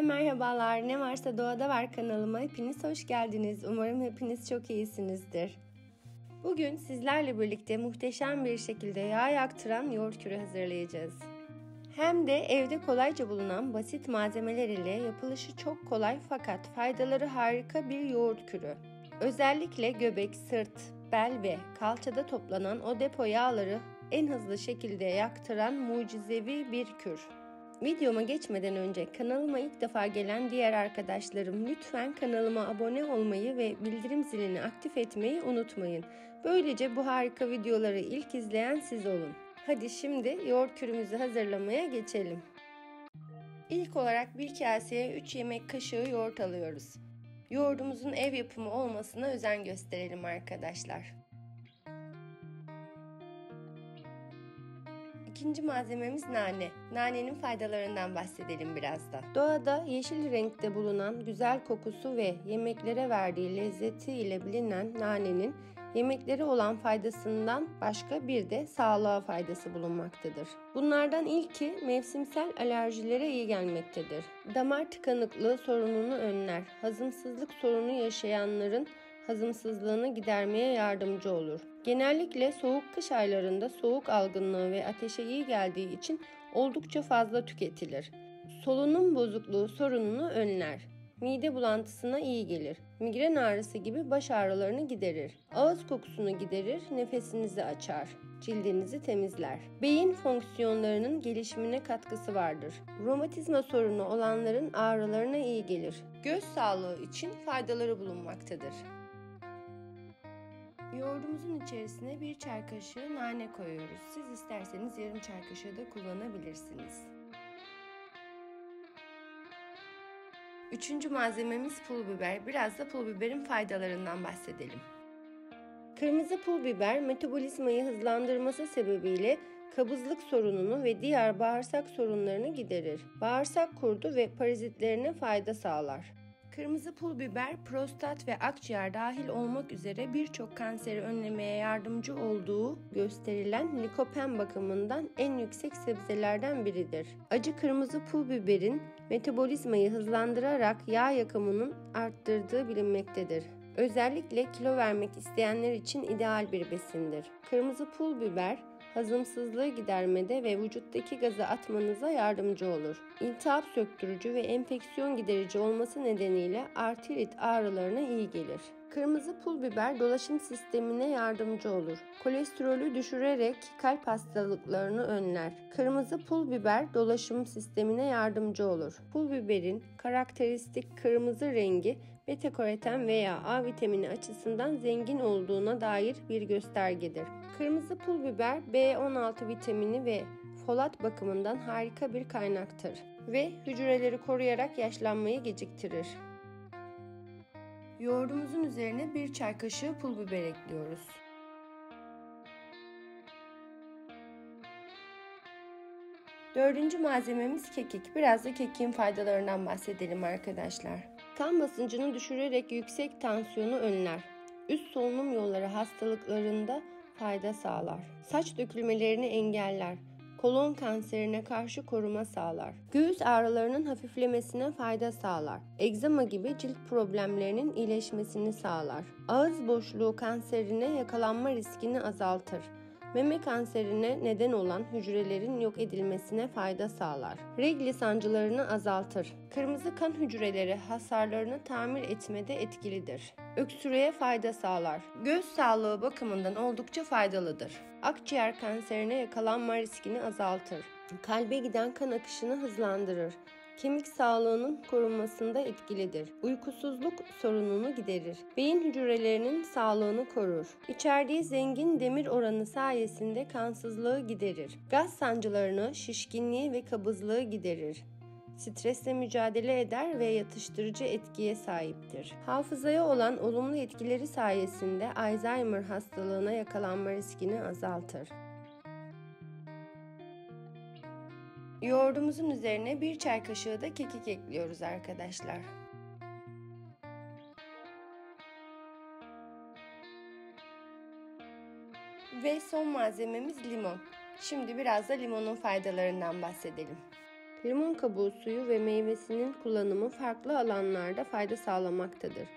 Herkese merhabalar. Ne varsa doğada var kanalıma hepiniz hoş geldiniz. Umarım hepiniz çok iyisinizdir. Bugün sizlerle birlikte muhteşem bir şekilde yağ yaktıran yoğurt kürü hazırlayacağız. Hem de evde kolayca bulunan basit malzemeler ile yapılışı çok kolay fakat faydaları harika bir yoğurt kürü. Özellikle göbek, sırt, bel ve kalçada toplanan o depo yağları en hızlı şekilde yaktıran mucizevi bir kür. Videoma geçmeden önce kanalıma ilk defa gelen diğer arkadaşlarım lütfen kanalıma abone olmayı ve bildirim zilini aktif etmeyi unutmayın. Böylece bu harika videoları ilk izleyen siz olun. Hadi şimdi yoğurt kürümüzü hazırlamaya geçelim. İlk olarak bir kaseye 3 yemek kaşığı yoğurt alıyoruz. Yoğurdumuzun ev yapımı olmasına özen gösterelim arkadaşlar. İkinci malzememiz nane. Nanenin faydalarından bahsedelim biraz da. Doğada yeşil renkte bulunan güzel kokusu ve yemeklere verdiği lezzeti ile bilinen nanenin yemeklere olan faydasından başka bir de sağlığa faydası bulunmaktadır. Bunlardan ilki mevsimsel alerjilere iyi gelmektedir. Damar tıkanıklığı sorununu önler. Hazımsızlık sorunu yaşayanların hazımsızlığını gidermeye yardımcı olur. Genellikle soğuk kış aylarında soğuk algınlığı ve ateşe iyi geldiği için oldukça fazla tüketilir. Solunum bozukluğu sorununu önler. Mide bulantısına iyi gelir. Migren ağrısı gibi baş ağrılarını giderir. Ağız kokusunu giderir, nefesinizi açar. Cildinizi temizler. Beyin fonksiyonlarının gelişimine katkısı vardır. Romatizma sorunu olanların ağrılarına iyi gelir. Göz sağlığı için faydaları bulunmaktadır. Yoğurdumuzun içerisine bir çay kaşığı nane koyuyoruz. Siz isterseniz yarım çay kaşığı da kullanabilirsiniz. Üçüncü malzememiz pul biber. Biraz da pul biberin faydalarından bahsedelim. Kırmızı pul biber metabolizmayı hızlandırması sebebiyle kabızlık sorununu ve diğer bağırsak sorunlarını giderir. Bağırsak kurdu ve parazitlerine fayda sağlar. Kırmızı pul biber prostat ve akciğer dahil olmak üzere birçok kanseri önlemeye yardımcı olduğu gösterilen likopen bakımından en yüksek sebzelerden biridir. Acı kırmızı pul biberin metabolizmayı hızlandırarak yağ yakımının arttırdığı bilinmektedir. Özellikle kilo vermek isteyenler için ideal bir besindir. Kırmızı pul biber hazımsızlığı gidermede ve vücuttaki gazı atmanıza yardımcı olur. İltihap söktürücü ve enfeksiyon giderici olması nedeniyle artrit ağrılarına iyi gelir. Kırmızı pul biber dolaşım sistemine yardımcı olur. Kolesterolü düşürerek kalp hastalıklarını önler. Kırmızı pul biber dolaşım sistemine yardımcı olur. Pul biberin karakteristik kırmızı rengi beta veya A vitamini açısından zengin olduğuna dair bir göstergedir. Kırmızı pul biber B16 vitamini ve folat bakımından harika bir kaynaktır ve hücreleri koruyarak yaşlanmayı geciktirir. Yoğurdumuzun üzerine bir çay kaşığı pul biber ekliyoruz. Dördüncü malzememiz kekik. Biraz da kekiğin faydalarından bahsedelim arkadaşlar. Kan basıncını düşürerek yüksek tansiyonu önler. Üst solunum yolları hastalıklarında fayda sağlar. Saç dökülmelerini engeller. Kolon kanserine karşı koruma sağlar. Göğüs ağrılarının hafiflemesine fayda sağlar. Egzama gibi cilt problemlerinin iyileşmesini sağlar. Ağız boşluğu kanserine yakalanma riskini azaltır meme kanserine neden olan hücrelerin yok edilmesine fayda sağlar. Regli sancılarını azaltır. Kırmızı kan hücreleri hasarlarını tamir etmede etkilidir. Öksürüğe fayda sağlar. Göz sağlığı bakımından oldukça faydalıdır. Akciğer kanserine yakalanma riskini azaltır. Kalbe giden kan akışını hızlandırır kemik sağlığının korunmasında etkilidir. Uykusuzluk sorununu giderir. Beyin hücrelerinin sağlığını korur. İçerdiği zengin demir oranı sayesinde kansızlığı giderir. Gaz sancılarını, şişkinliği ve kabızlığı giderir stresle mücadele eder ve yatıştırıcı etkiye sahiptir. Hafızaya olan olumlu etkileri sayesinde Alzheimer hastalığına yakalanma riskini azaltır. Yoğurdumuzun üzerine bir çay kaşığı da kekik ekliyoruz arkadaşlar. Ve son malzememiz limon. Şimdi biraz da limonun faydalarından bahsedelim. Limon kabuğu suyu ve meyvesinin kullanımı farklı alanlarda fayda sağlamaktadır.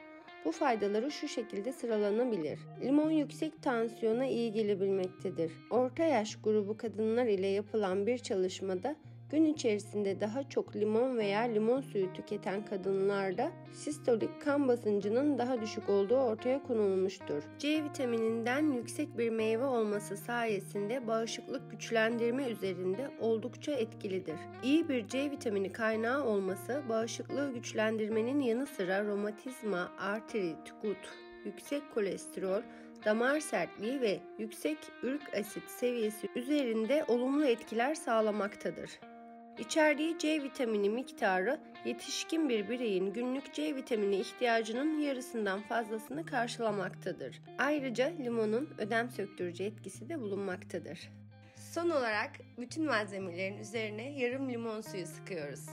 Bu faydaları şu şekilde sıralanabilir. Limon yüksek tansiyona iyi gelebilmektedir. Orta yaş grubu kadınlar ile yapılan bir çalışmada gün içerisinde daha çok limon veya limon suyu tüketen kadınlarda sistolik kan basıncının daha düşük olduğu ortaya konulmuştur. C vitamininden yüksek bir meyve olması sayesinde bağışıklık güçlendirme üzerinde oldukça etkilidir. İyi bir C vitamini kaynağı olması bağışıklığı güçlendirmenin yanı sıra romatizma, artrit, gut, yüksek kolesterol, damar sertliği ve yüksek ürik asit seviyesi üzerinde olumlu etkiler sağlamaktadır. İçerdiği C vitamini miktarı yetişkin bir bireyin günlük C vitamini ihtiyacının yarısından fazlasını karşılamaktadır. Ayrıca limonun ödem söktürücü etkisi de bulunmaktadır. Son olarak bütün malzemelerin üzerine yarım limon suyu sıkıyoruz.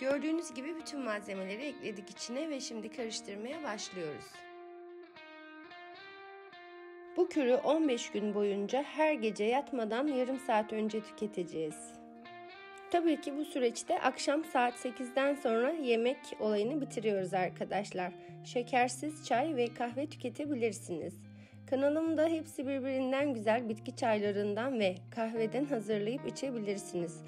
Gördüğünüz gibi bütün malzemeleri ekledik içine ve şimdi karıştırmaya başlıyoruz. Bu kürü 15 gün boyunca her gece yatmadan yarım saat önce tüketeceğiz. Tabii ki bu süreçte akşam saat 8'den sonra yemek olayını bitiriyoruz arkadaşlar. Şekersiz çay ve kahve tüketebilirsiniz. Kanalımda hepsi birbirinden güzel bitki çaylarından ve kahveden hazırlayıp içebilirsiniz.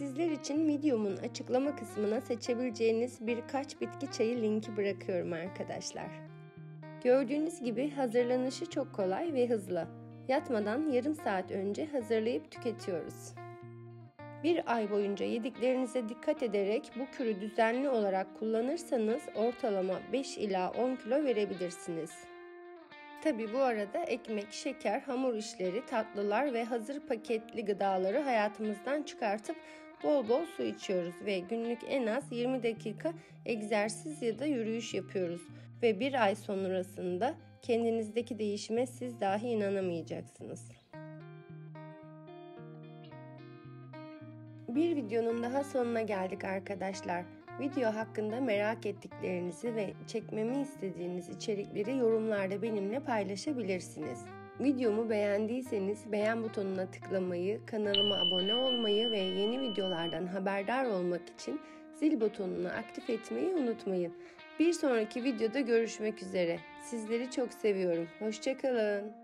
Sizler için videomun açıklama kısmına seçebileceğiniz birkaç bitki çayı linki bırakıyorum arkadaşlar. Gördüğünüz gibi hazırlanışı çok kolay ve hızlı. Yatmadan yarım saat önce hazırlayıp tüketiyoruz. Bir ay boyunca yediklerinize dikkat ederek bu kürü düzenli olarak kullanırsanız ortalama 5 ila 10 kilo verebilirsiniz. Tabi bu arada ekmek, şeker, hamur işleri, tatlılar ve hazır paketli gıdaları hayatımızdan çıkartıp bol bol su içiyoruz ve günlük en az 20 dakika egzersiz ya da yürüyüş yapıyoruz ve bir ay sonrasında kendinizdeki değişime siz dahi inanamayacaksınız. Bir videonun daha sonuna geldik arkadaşlar. Video hakkında merak ettiklerinizi ve çekmemi istediğiniz içerikleri yorumlarda benimle paylaşabilirsiniz. Videomu beğendiyseniz beğen butonuna tıklamayı, kanalıma abone olmayı ve yeni videolardan haberdar olmak için zil butonunu aktif etmeyi unutmayın. Bir sonraki videoda görüşmek üzere. Sizleri çok seviyorum. Hoşçakalın.